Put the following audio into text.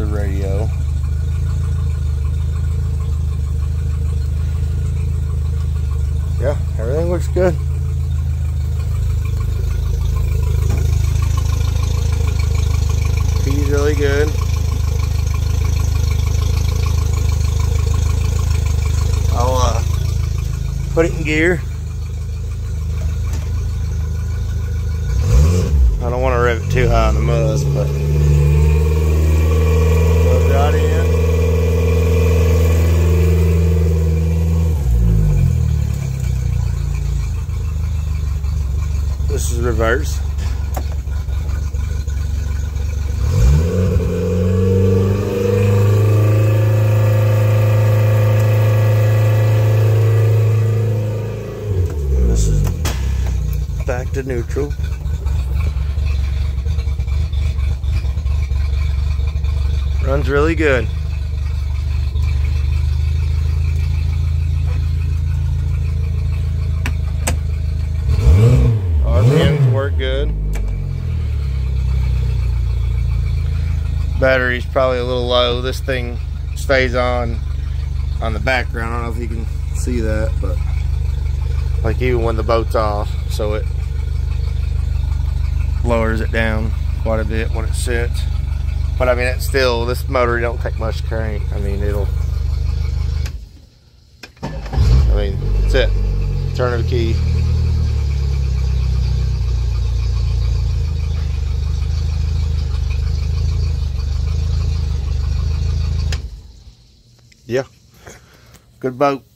the radio. Yeah, everything looks good. He's really good. I'll uh, put it in gear. I don't want to rev it too high on the mud, but This is reverse. This is back to neutral. Runs really good. Battery's probably a little low. This thing stays on on the background. I don't know if you can see that, but like even when the boat's off, so it lowers it down quite a bit when it sits. But I mean, it's still, this motor don't take much crank. I mean, it'll, I mean, that's it. Turn of the key. Yeah. Good boat.